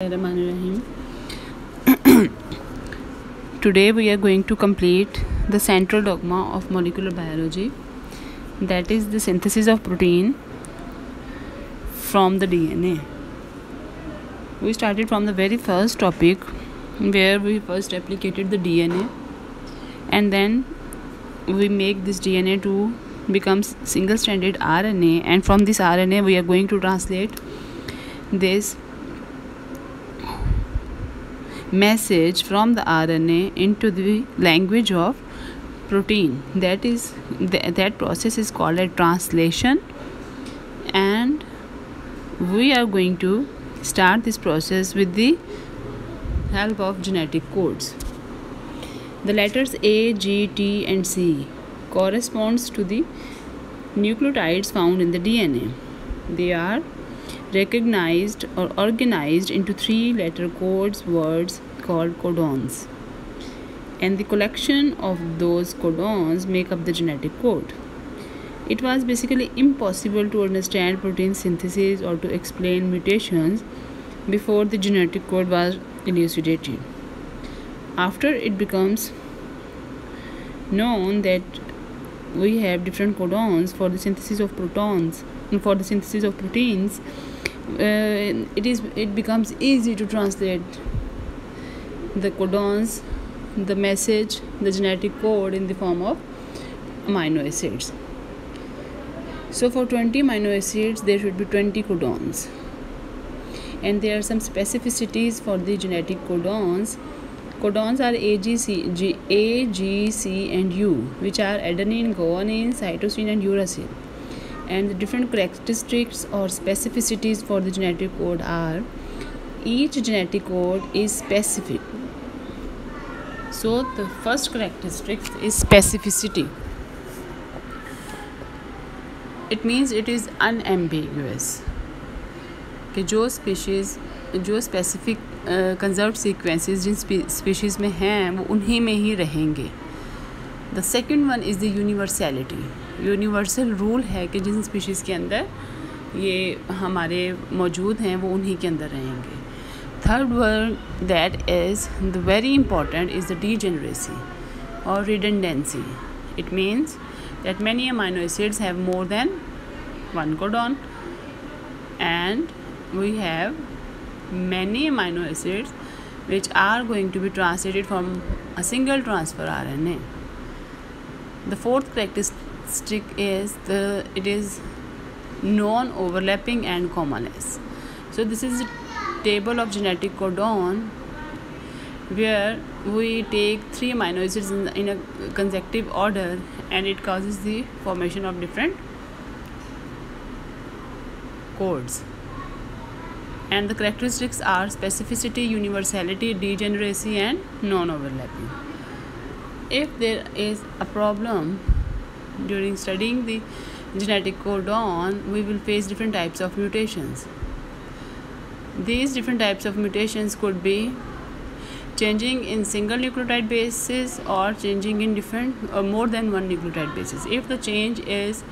Today we are going to complete the central dogma of molecular biology that is the synthesis of protein from the DNA. We started from the very first topic where we first replicated the DNA and then we make this DNA to become single stranded RNA and from this RNA we are going to translate this message from the RNA into the language of protein. That is th- that process is called a translation, and we are going to start this process with the help of genetic codes. The letters A, G, T, and C corresponds to the nucleotides found in the DNA. They are recognized or organized into three letter codes words called codons. And the collection of those codons make up the genetic code. It was basically impossible to understand protein synthesis or to explain mutations before the genetic code was elucidated. After it becomes known that we have different codons for the synthesis of protons for the synthesis of proteins uh, it is it becomes easy to translate the codons the message the genetic code in the form of amino acids. So for 20 amino acids there should be 20 codons. And there are some specificities for the genetic codons. Codons are A, G, C, G, A, G, C, and U, which are adenine, guanine, cytosine, and uracil and the different characteristics or specificities for the genetic code are each genetic code is specific so the first characteristic is specificity it means it is unambiguous कि जो species जो specific conserve sequences जिन species में हैं वो उन्हीं में ही रहेंगे the second one is the universality universal rule है कि जिन स्पीशीज़ के अंदर ये हमारे मौजूद हैं, वो उन्हीं के अंदर रहेंगे। Third world that is the very important is the degeneracy और redundancy it means that many amino acids have more than one codon and we have many amino acids which are going to be translated from a single transfer R N A The fourth characteristic is the it is non-overlapping and commaless. So this is a table of genetic codon where we take three amino acids in, in a consecutive order and it causes the formation of different codes and the characteristics are specificity universality degeneracy and non-overlapping if there is a problem during studying the genetic codon we will face different types of mutations. These different types of mutations could be changing in single nucleotide bases or changing in different or more than one nucleotide bases if the change is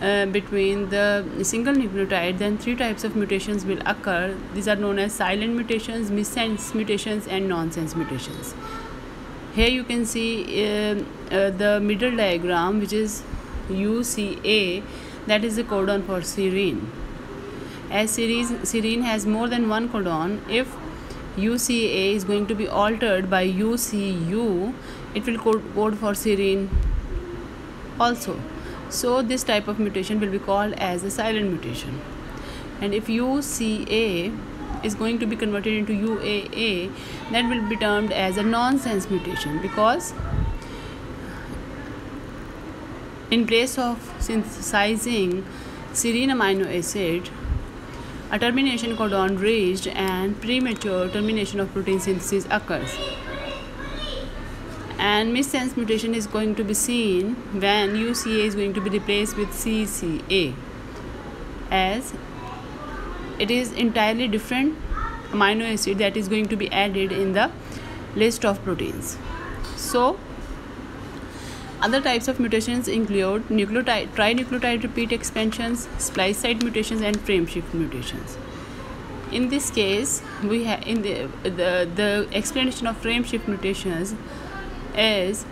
uh, between the single nucleotide then three types of mutations will occur. These are known as silent mutations missense mutations and nonsense mutations here you can see uh, uh, the middle diagram which is UCA that is the codon for serine. As serine, has more than one codon if UCA is going to be altered by UCU it will code, code for serine also. So this type of mutation will be called as a silent mutation. And if UCA is going to be converted into UAA that will be termed as a nonsense mutation because in place of synthesizing serine amino acid a termination codon reached and premature termination of protein synthesis occurs. And missense mutation is going to be seen when UCA is going to be replaced with CCA as it is entirely different amino acid that is going to be added in the list of proteins. So other types of mutations include nucleotide trinucleotide repeat expansions splice site mutations and frame shift mutations. In this case we have in the, the the explanation of frame shift mutations is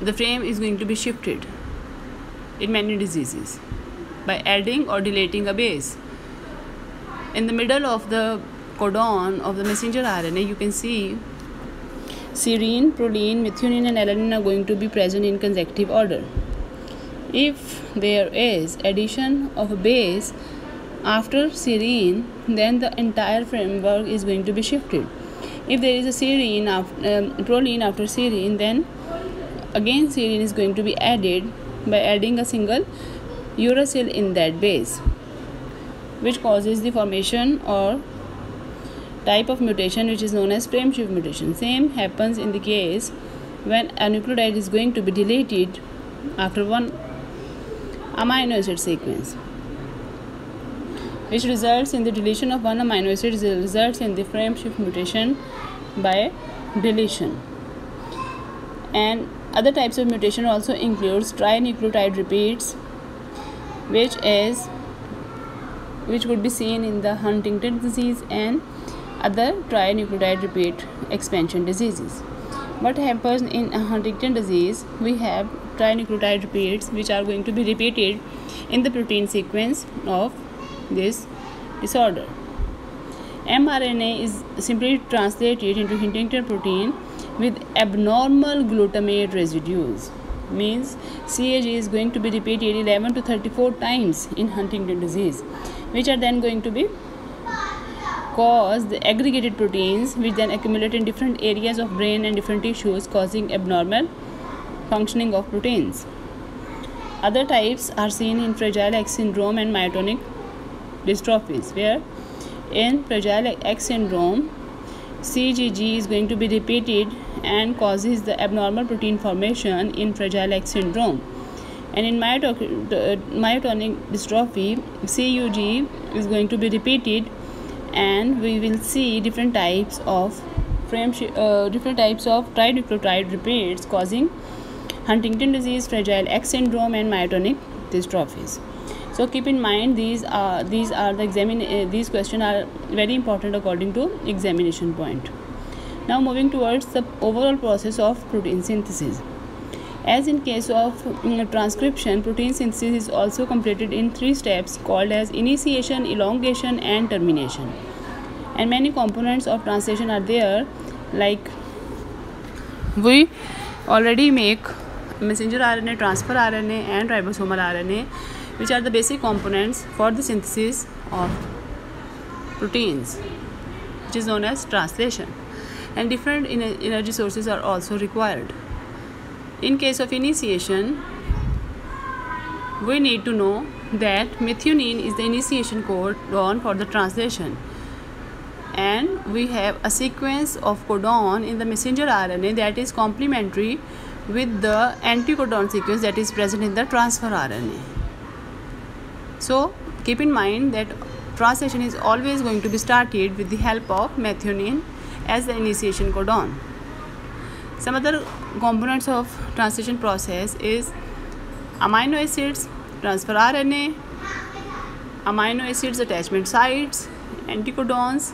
the frame is going to be shifted in many diseases by adding or deleting a base in the middle of the codon of the messenger RNA you can see serine, proline, methionine and alanine are going to be present in consecutive order. If there is addition of a base after serine then the entire framework is going to be shifted. If there is a serine after, um, proline after serine then again serine is going to be added by adding a single uracil in that base which causes the formation or type of mutation which is known as frame shift mutation. Same happens in the case when a nucleotide is going to be deleted after one amino acid sequence which results in the deletion of one amino acid results in the frame shift mutation by deletion. And other types of mutation also includes trinucleotide repeats which is which could be seen in the Huntington disease and other trinucleotide repeat expansion diseases what happens in Huntington disease we have trinucleotide repeats which are going to be repeated in the protein sequence of this disorder. mRNA is simply translated into Huntington protein with abnormal glutamate residues. Means CAG is going to be repeated 11 to 34 times in Huntington disease, which are then going to be cause the aggregated proteins which then accumulate in different areas of brain and different tissues causing abnormal functioning of proteins. Other types are seen in Fragile X syndrome and myotonic dystrophies where in Fragile X syndrome CGG is going to be repeated and causes the abnormal protein formation in Fragile X syndrome and in myotonic dystrophy CUG is going to be repeated and we will see different types of frame uh, different types of trinucleotide repeats causing Huntington disease, Fragile X syndrome and myotonic dystrophies so keep in mind these are these are the examine uh, these questions are very important according to examination point. Now moving towards the overall process of protein synthesis as in case of um, transcription protein synthesis is also completed in three steps called as initiation elongation and termination. And many components of translation are there like we already make messenger rna transfer rna and ribosomal rna which are the basic components for the synthesis of proteins which is known as translation. And different energy sources are also required in case of initiation we need to know that methionine is the initiation codon for the translation and we have a sequence of codon in the messenger RNA that is complementary with the anticodon sequence that is present in the transfer RNA. So keep in mind that translation is always going to be started with the help of methionine as the initiation codon. Some other components of translation process is amino acids, transfer RNA, amino acids attachment sites, anticodons,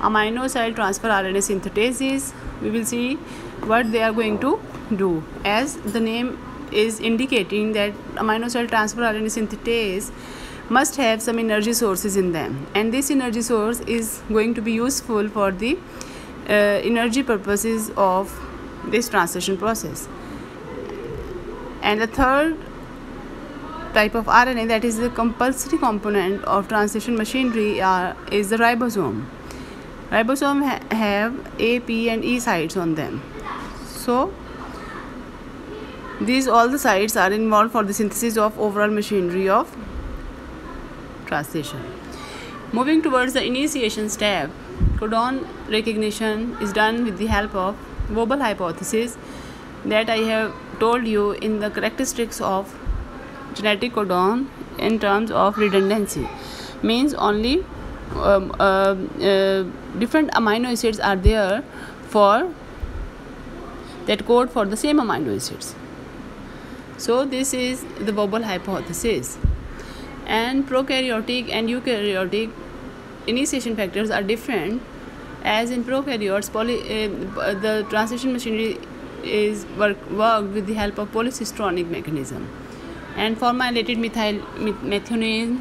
amino acid transfer RNA synthetases. We will see what they are going to do as the name is indicating that amino acid transfer RNA synthetase must have some energy sources in them and this energy source is going to be useful for the uh, energy purposes of this translation process. And the third type of RNA that is the compulsory component of translation machinery uh, is the ribosome. Ribosome ha have A, P and E sites on them. So these all the sites are involved for the synthesis of overall machinery of translation. Moving towards the initiation step, codon recognition is done with the help of Wobble hypothesis that I have told you in the characteristics of genetic codon in terms of redundancy means only um, uh, uh, different amino acids are there for that code for the same amino acids so this is the Wobble hypothesis. And prokaryotic and eukaryotic initiation factors are different as in prokaryotes poly, uh, the translation machinery is work, worked with the help of polycistronic mechanism. And formylated methyl methionine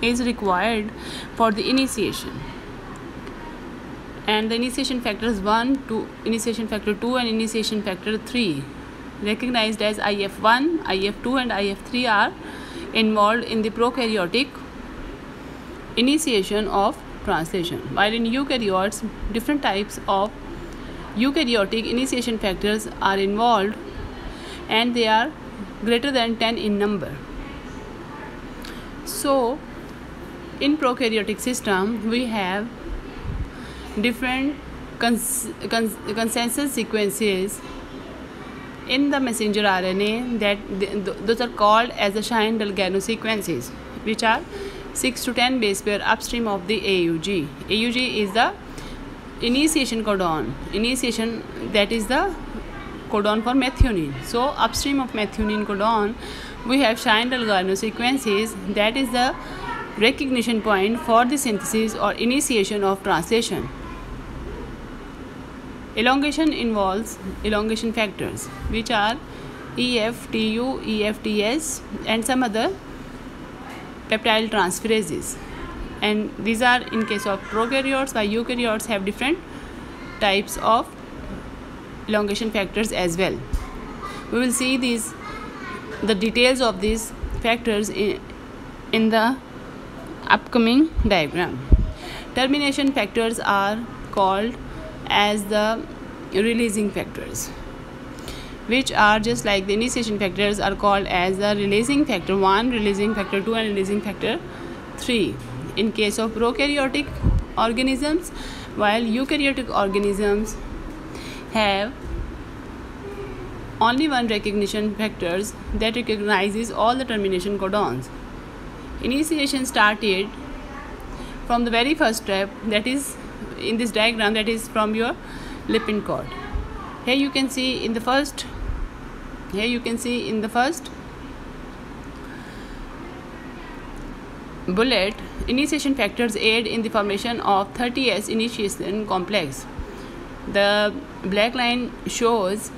is required for the initiation. And the initiation factors 1 2 initiation factor 2 and initiation factor 3 recognized as IF1 IF2 and IF3 are involved in the prokaryotic initiation of translation while in eukaryotes different types of eukaryotic initiation factors are involved and they are greater than 10 in number. So in prokaryotic system we have different cons- cons- consensus sequences in the messenger RNA that th- those are called as the Shine-Dalgarno sequences which are 6 to 10 base pair upstream of the AUG. AUG is the initiation codon. Initiation that is the codon for methionine. So upstream of methionine codon we have Shine-Dalgarno sequences that is the recognition point for the synthesis or initiation of translation. Elongation involves elongation factors which are EF, TU, EFTS and some other peptide transferases. And these are in case of prokaryotes while eukaryotes have different types of elongation factors as well. We will see these the details of these factors in, in the upcoming diagram. Termination factors are called as the releasing factors which are just like the initiation factors are called as the releasing factor 1 releasing factor 2 and releasing factor 3 in case of prokaryotic organisms while eukaryotic organisms have only one recognition factors that recognizes all the termination codons. Initiation started from the very first step that is in this diagram that is from your Lippincott here you can see in the first here you can see in the first bullet initiation factors aid in the formation of 30s initiation complex. The black line shows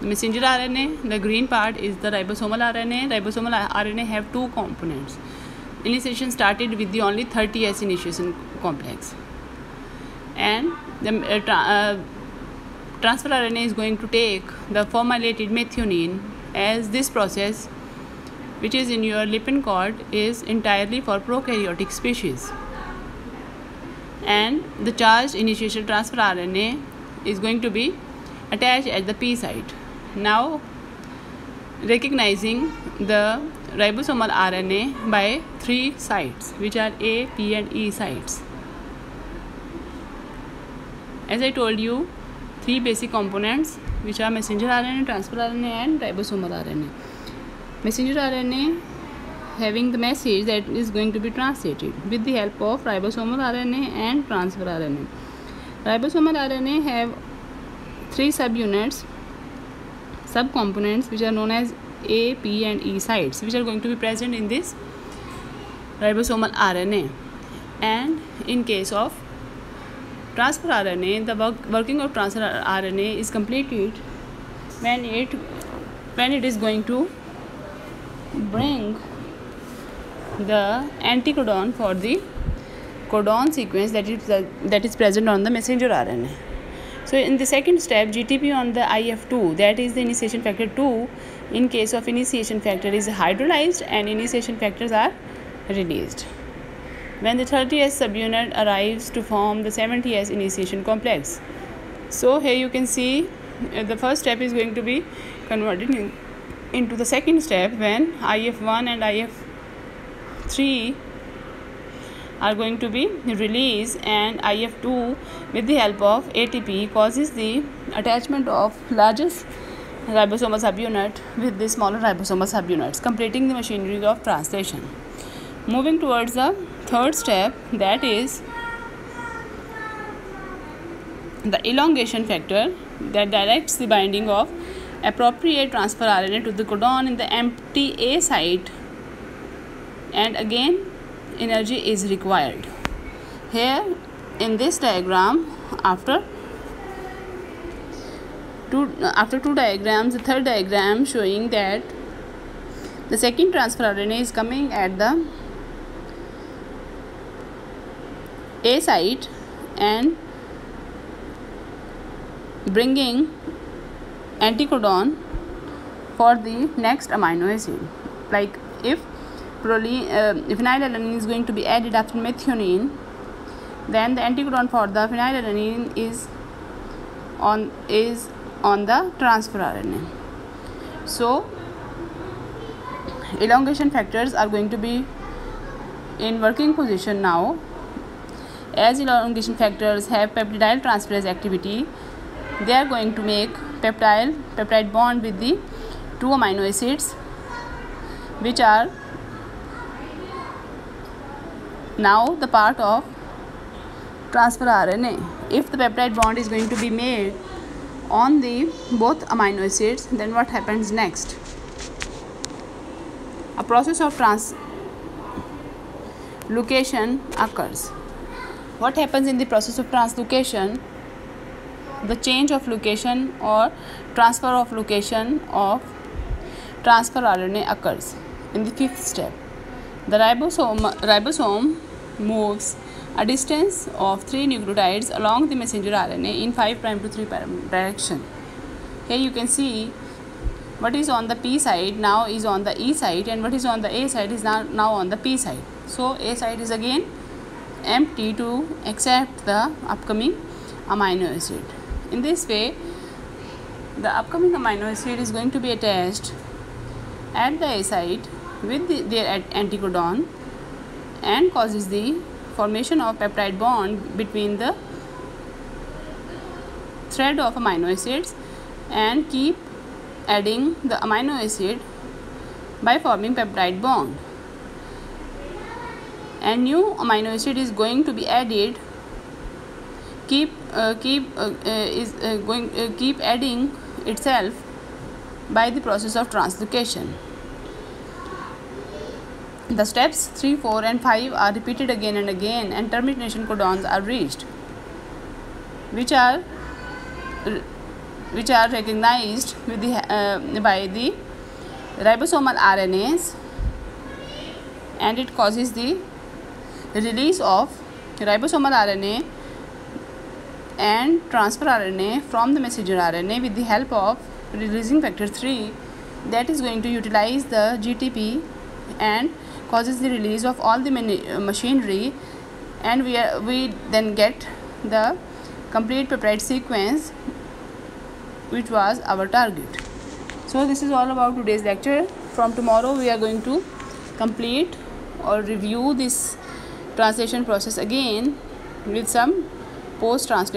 the messenger RNA the green part is the ribosomal RNA ribosomal RNA have two components. Initiation started with the only 30s initiation complex. And the uh, uh, transfer RNA is going to take the formylated methionine as this process which is in your Lippincott is entirely for prokaryotic species and the charged initiation transfer RNA is going to be attached at the P site. Now recognizing the ribosomal RNA by three sites which are A, P and E sites as I told you three basic components which are messenger RNA, transfer RNA and ribosomal RNA. Messenger RNA having the message that is going to be translated with the help of ribosomal RNA and transfer RNA. Ribosomal RNA have three subunits, subcomponents which are known as A, P and E sites which are going to be present in this ribosomal RNA and in case of transfer RNA, the work, working of transfer RNA is completed when it when it is going to bring the anticodon for the codon sequence that is that is present on the messenger RNA. So in the second step, GTP on the IF2, that is the initiation factor 2, in case of initiation factor is hydrolyzed and initiation factors are released when the 30s subunit arrives to form the 70s initiation complex. So here you can see uh, the first step is going to be converted in, into the second step when IF1 and IF3 are going to be released and IF2 with the help of ATP causes the attachment of largest ribosomal subunit with the smaller ribosomal subunits completing the machinery of translation. Moving towards the third step that is the elongation factor that directs the binding of appropriate transfer RNA to the codon in the empty A site. And again energy is required. Here in this diagram after two after two diagrams the third diagram showing that the second transfer RNA is coming at the A site and bringing anticodon for the next amino acid like if proline, uh, phenylalanine is going to be added after methionine then the anticodon for the phenylalanine is on is on the transfer RNA. So elongation factors are going to be in working position now. As elongation factors have peptidyl transferase activity, they are going to make peptide peptide bond with the two amino acids which are now the part of transfer RNA. If the peptide bond is going to be made on the both amino acids then what happens next? A process of translocation occurs what happens in the process of translocation the change of location or transfer of location of transfer RNA occurs in the fifth step the ribosome ribosome moves a distance of 3 nucleotides along the messenger RNA in 5 prime to 3 prime direction. Here you can see what is on the P side now is on the E side and what is on the A side is now, now on the P side. So A side is again empty to accept the upcoming amino acid. In this way the upcoming amino acid is going to be attached at the A site with the, their anticodon and causes the formation of peptide bond between the thread of amino acids and keep adding the amino acid by forming peptide bond and new amino acid is going to be added. Keep uh, keep uh, uh, is uh, going uh, keep adding itself by the process of translocation. The steps 3, 4 and 5 are repeated again and again and termination codons are reached which are which are recognized with the, uh, by the ribosomal RNAs and it causes the release of ribosomal RNA and transfer RNA from the messenger RNA with the help of releasing factor 3 that is going to utilize the GTP and causes the release of all the uh, machinery and we, are, we then get the complete peptide sequence which was our target. So this is all about today's lecture. From tomorrow we are going to complete or review this translation process again with some post translation